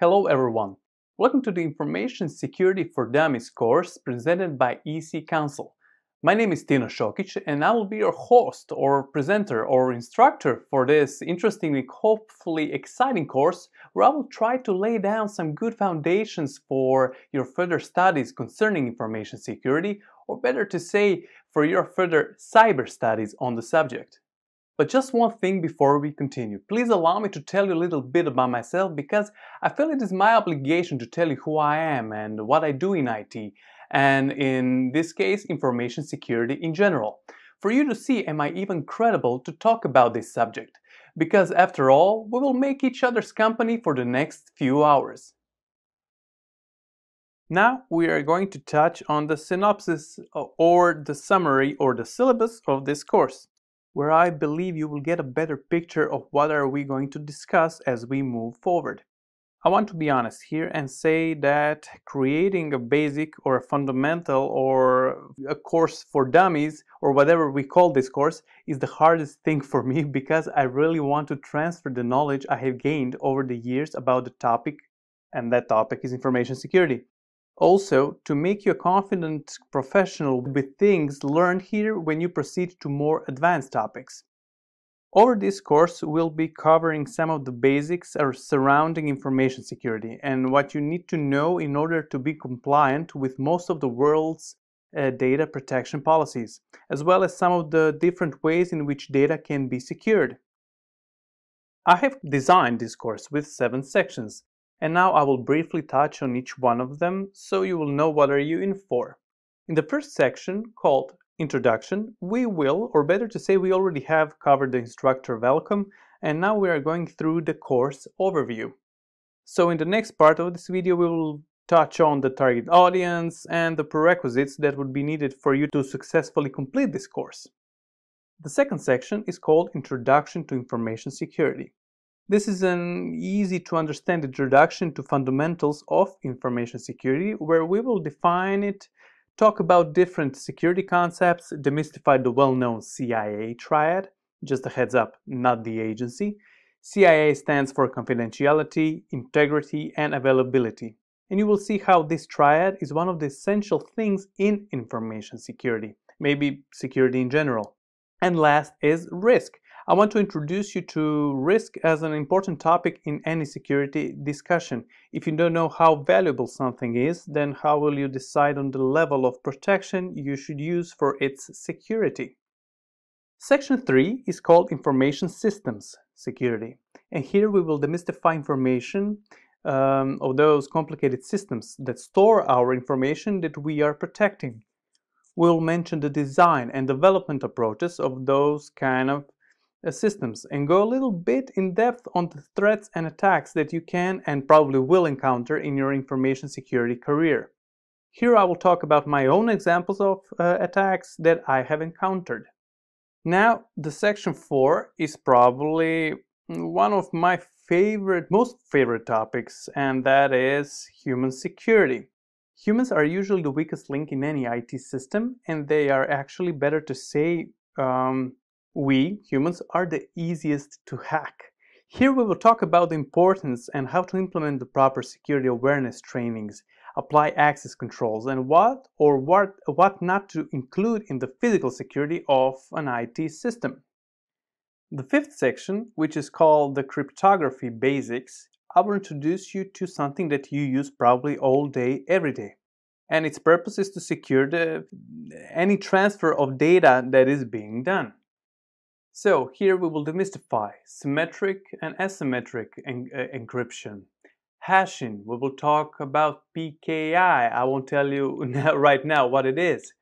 Hello everyone. Welcome to the Information Security for Dummies course presented by EC Council. My name is Tino Šokić and I will be your host or presenter or instructor for this interestingly hopefully exciting course where I will try to lay down some good foundations for your further studies concerning information security or better to say for your further cyber studies on the subject. But just one thing before we continue. Please allow me to tell you a little bit about myself because I feel it is my obligation to tell you who I am and what I do in IT, and in this case, information security in general. For you to see am I even credible to talk about this subject, because after all, we will make each other's company for the next few hours. Now we are going to touch on the synopsis uh, or the summary or the syllabus of this course where I believe you will get a better picture of what are we going to discuss as we move forward. I want to be honest here and say that creating a basic or a fundamental or a course for dummies or whatever we call this course is the hardest thing for me because I really want to transfer the knowledge I have gained over the years about the topic and that topic is information security. Also, to make you a confident professional with things learned here when you proceed to more advanced topics. Over this course, we'll be covering some of the basics surrounding information security and what you need to know in order to be compliant with most of the world's uh, data protection policies, as well as some of the different ways in which data can be secured. I have designed this course with seven sections, and now I will briefly touch on each one of them so you will know what are you in for. In the first section, called Introduction, we will, or better to say we already have covered the instructor welcome and now we are going through the course overview. So in the next part of this video we will touch on the target audience and the prerequisites that would be needed for you to successfully complete this course. The second section is called Introduction to Information Security. This is an easy to understand introduction to fundamentals of information security where we will define it, talk about different security concepts, demystify the well-known CIA triad, just a heads up, not the agency. CIA stands for confidentiality, integrity, and availability. And you will see how this triad is one of the essential things in information security, maybe security in general. And last is risk. I want to introduce you to risk as an important topic in any security discussion. If you don't know how valuable something is, then how will you decide on the level of protection you should use for its security? Section 3 is called Information Systems Security. And here we will demystify information um, of those complicated systems that store our information that we are protecting. We'll mention the design and development approaches of those kind of systems and go a little bit in depth on the threats and attacks that you can and probably will encounter in your information security career. Here I will talk about my own examples of uh, attacks that I have encountered. Now, the section 4 is probably one of my favorite, most favorite topics, and that is human security. Humans are usually the weakest link in any IT system, and they are actually better to say um, we, humans, are the easiest to hack. Here we will talk about the importance and how to implement the proper security awareness trainings, apply access controls, and what or what, what not to include in the physical security of an IT system. The fifth section, which is called the cryptography basics, I will introduce you to something that you use probably all day, every day. And its purpose is to secure the, any transfer of data that is being done. So here we will demystify symmetric and asymmetric en uh, encryption. Hashing, we will talk about PKI. I won't tell you right now what it is.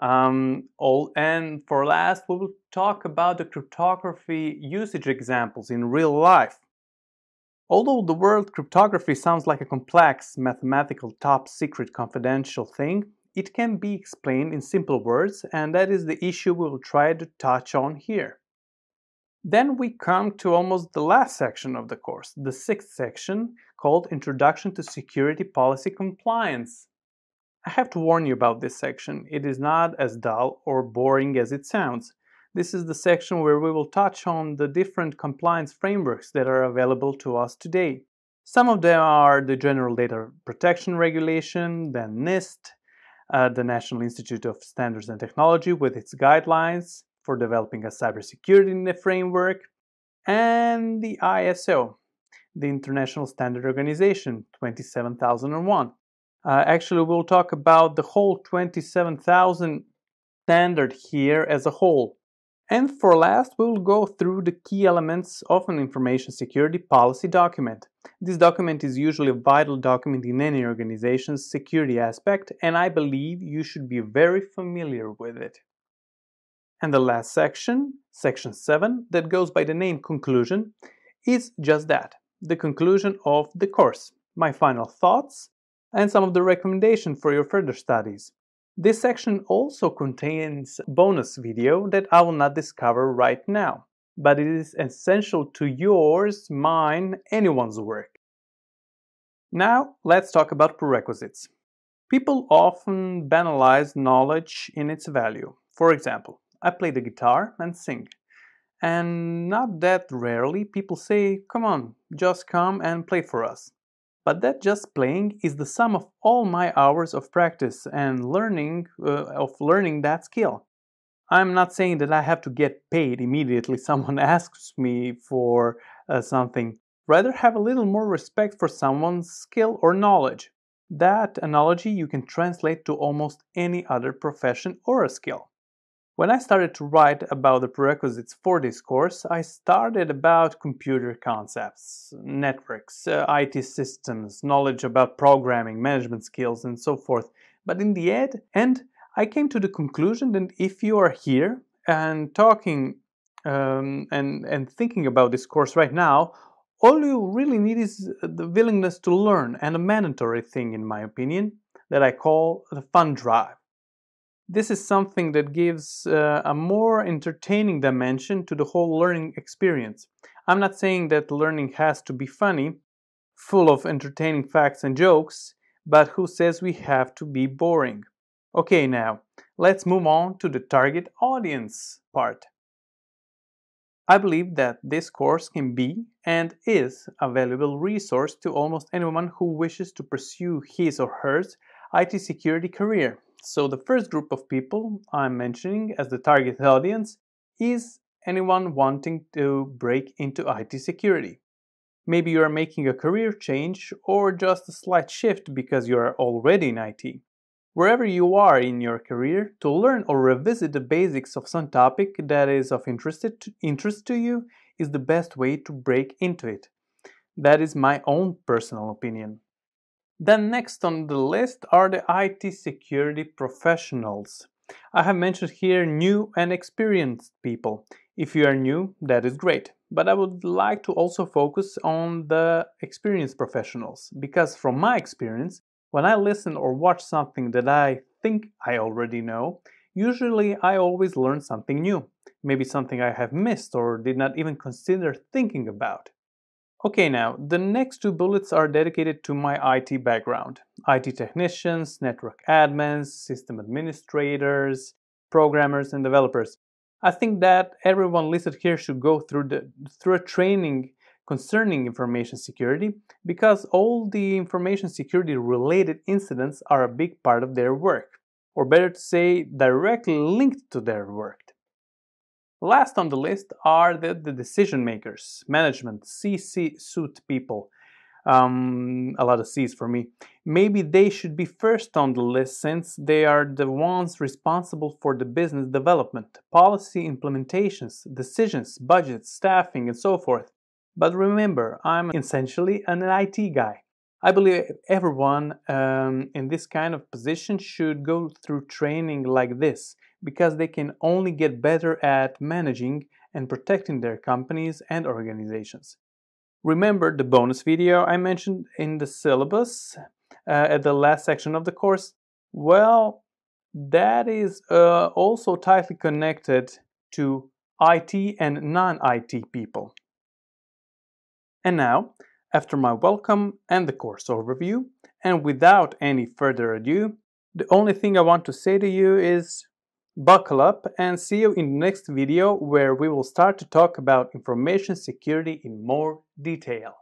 Um, all, and for last, we will talk about the cryptography usage examples in real life. Although the word cryptography sounds like a complex, mathematical, top secret, confidential thing, it can be explained in simple words, and that is the issue we will try to touch on here. Then we come to almost the last section of the course, the sixth section called Introduction to Security Policy Compliance. I have to warn you about this section. It is not as dull or boring as it sounds. This is the section where we will touch on the different compliance frameworks that are available to us today. Some of them are the General Data Protection Regulation, then NIST, uh, the National Institute of Standards and Technology with its guidelines for developing a cybersecurity framework, and the ISO, the International Standard Organization 27001. Uh, actually, we'll talk about the whole 27000 standard here as a whole. And for last, we'll go through the key elements of an information security policy document. This document is usually a vital document in any organization's security aspect, and I believe you should be very familiar with it. And the last section, section 7, that goes by the name conclusion, is just that, the conclusion of the course, my final thoughts, and some of the recommendations for your further studies. This section also contains bonus video that I will not discover right now, but it is essential to yours, mine, anyone's work. Now, let's talk about prerequisites. People often banalize knowledge in its value. For example, I play the guitar and sing. And not that rarely people say, come on, just come and play for us. But that just playing is the sum of all my hours of practice and learning uh, of learning that skill. I'm not saying that I have to get paid immediately someone asks me for uh, something. Rather have a little more respect for someone's skill or knowledge. That analogy you can translate to almost any other profession or a skill. When I started to write about the prerequisites for this course, I started about computer concepts, networks, uh, IT systems, knowledge about programming, management skills, and so forth. But in the end, end I came to the conclusion that if you are here and talking um, and, and thinking about this course right now, all you really need is the willingness to learn and a mandatory thing, in my opinion, that I call the fun drive. This is something that gives uh, a more entertaining dimension to the whole learning experience. I'm not saying that learning has to be funny, full of entertaining facts and jokes, but who says we have to be boring? Okay, now, let's move on to the target audience part. I believe that this course can be and is a valuable resource to almost anyone who wishes to pursue his or her IT security career. So the first group of people I'm mentioning as the target audience is anyone wanting to break into IT security. Maybe you are making a career change or just a slight shift because you are already in IT. Wherever you are in your career, to learn or revisit the basics of some topic that is of interest to, you is the best way to break into it. That is my own personal opinion. Then next on the list are the IT security professionals. I have mentioned here new and experienced people. If you are new, that is great. But I would like to also focus on the experienced professionals because from my experience, when I listen or watch something that I think I already know, usually I always learn something new. Maybe something I have missed or did not even consider thinking about. Okay, now, the next two bullets are dedicated to my IT background. IT technicians, network admins, system administrators, programmers, and developers. I think that everyone listed here should go through, the, through a training concerning information security because all the information security related incidents are a big part of their work, or better to say, directly linked to their work. Last on the list are the, the decision makers, management, C-suite people. Um, a lot of C's for me. Maybe they should be first on the list since they are the ones responsible for the business development, policy implementations, decisions, budgets, staffing, and so forth. But remember, I'm essentially an IT guy. I believe everyone um, in this kind of position should go through training like this because they can only get better at managing and protecting their companies and organizations. Remember the bonus video I mentioned in the syllabus uh, at the last section of the course? Well, that is uh, also tightly connected to IT and non-IT people. And now, after my welcome and the course overview, and without any further ado, the only thing I want to say to you is Buckle up and see you in the next video where we will start to talk about information security in more detail.